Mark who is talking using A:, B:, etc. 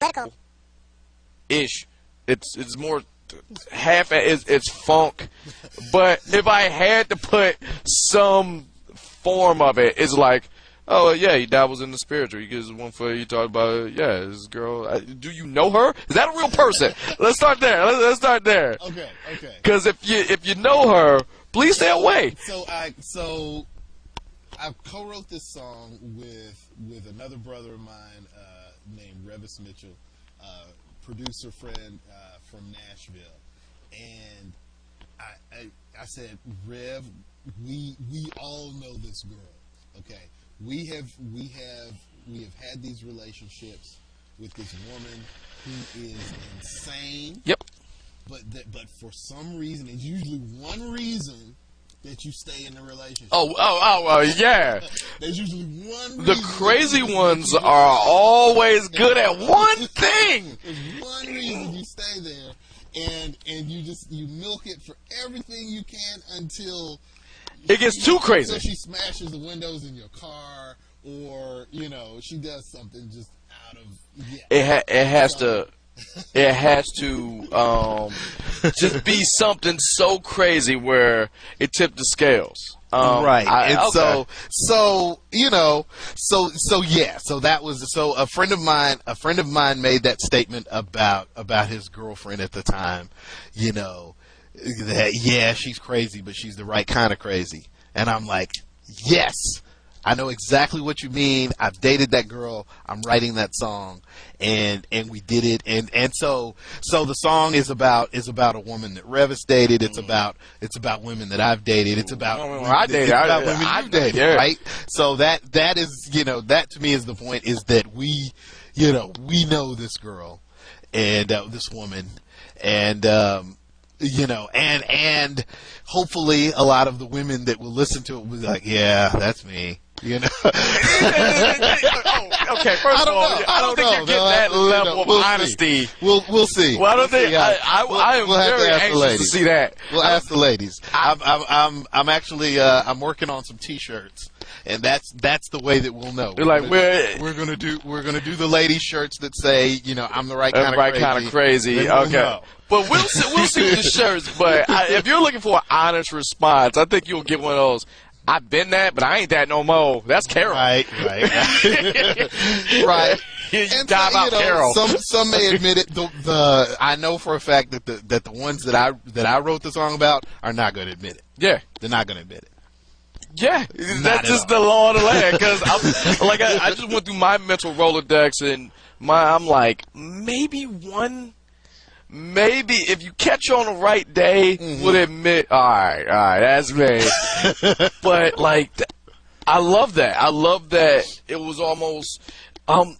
A: Political.
B: ish. It's it's more half it's, it's funk, but if I had to put some form of it, it's like, oh yeah, he dabbles in the spiritual. He gives one foot. He talk about yeah, this girl. uh, Do you know her? Is that a real person? let's start there. Let's, let's start there.
C: Okay, okay.
B: Because if you if you know her, please stay away.
C: So I so I co-wrote this song with with another brother of mine uh, named Revis Mitchell, uh, producer friend uh, from Nashville, and I, I I said Rev, we we all know this girl. Okay, we have we have we have had these relationships with this woman who is insane
B: Yep.
C: but that, but for some reason, it's usually one reason that you stay in the relationship.
B: Oh oh oh uh, yeah.
C: There's usually one.
B: The crazy ones are always good at one thing.
C: There's one reason you stay there, and and you just you milk it for everything you can until
B: It gets too
C: until
B: crazy.
C: she smashes the windows in your car, or you know she does something just out of yeah.
B: it ha- it has to it has to um, just be something so crazy where it tipped the scales. Um,
D: right.
B: I-
D: and
B: okay.
D: so, so you know, so so yeah. So that was so a friend of mine. A friend of mine made that statement about about his girlfriend at the time. You know, that yeah, she's crazy, but she's the right kind of crazy. And I'm like, yes. I know exactly what you mean. I've dated that girl. I'm writing that song, and and we did it. And and so so the song is about is about a woman that Revis dated. It's about it's about women that I've dated. It's about
B: Well, I dated, I-
D: about women
B: I-
D: you've dated,
B: yeah.
D: right? So that that is you know that to me is the point is that we you know we know this girl and uh, this woman and um, you know and and hopefully a lot of the women that will listen to it will be like yeah that's me you know
B: Oh, okay, first
D: I
B: of
D: don't
B: all,
D: know.
B: I don't think
D: know.
B: you're getting
D: No,
B: that
D: I-
B: level
D: know,
B: of
D: we'll see.
B: honesty.
D: We'll we'll see.
B: Well, I don't
D: We'll
B: think
D: see
B: I, I,
D: we'll-
B: I am
D: we'll have to
B: very
D: ask the
B: anxious to
D: ladies.
B: see that.
D: We'll ask the ladies. I'm I'm I'm, I'm actually uh, I'm working on some T-shirts, and that's that's the way that we'll know.
B: You're like,
D: gonna,
B: we're-
D: we're gonna do we're gonna do the ladies shirts that say you know I'm the right kind of
B: right
D: crazy.
B: kind of crazy.
D: We'll
B: Okay.
D: know.
B: But we'll see, we'll see with the shirts. But I, if you're looking for an honest response, I think you'll get one of those. I've been that, but I ain't that no more. That's Carol.
D: Right, right, right.
B: You
D: And
B: dive
D: so,
B: out
D: know,
B: Carol.
D: Some some may admit it. The, the I know for a fact that the that the ones that I that I wrote the song about are not going to admit it.
B: yeah.
D: They're not going to admit it.
B: Yeah,
D: at
B: that's just
D: all.
B: the law of the land. Because like I, I just went through my mental rolodex, and my I'm like maybe one, maybe if you catch on the right day,
D: Mm-hmm.
B: would admit, all right, all right, that's me. but like, I love that. I love that it was almost um